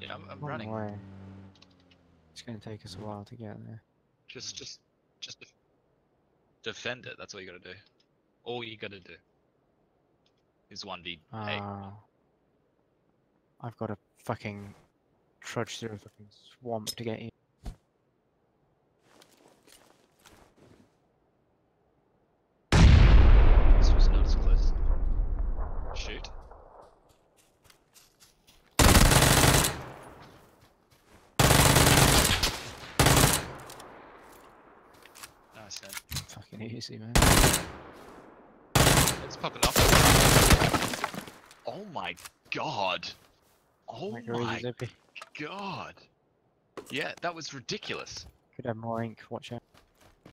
Yeah, I'm, I'm running. way. It's going to take us a while to get there. Just, just, just def- defend it. That's what you gotta do. All you gotta do is one v eight. Ah. I've got to fucking trudge through a fucking swamp to get in. Fucking easy, man. It's popping off. Oh my god. Oh my zippy. god. Yeah, that was ridiculous. Could have more ink, watch out.